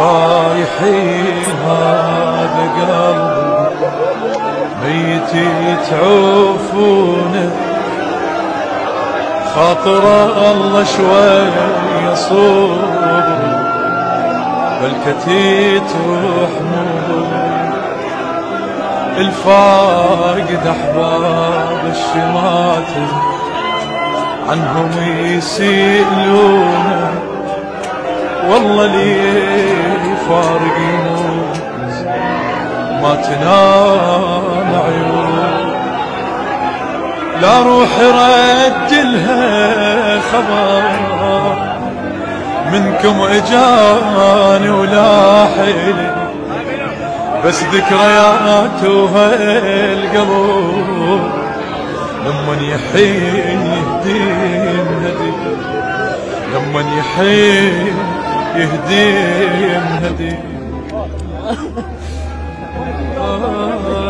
رايحين هذا قلبي. ميت تعوفونه. خاطر الله شوي يصور بالكتيت وحمود الفاقد احباب الشماتة. عنهم يسيلونه والله لي فارق ما تنام عيون لا روح رجلها خبر منكم اجاني ولا حيلي بس ذكريات وهالقلب لمن يحين يهدين هدي. لمن يحين يهدين هدي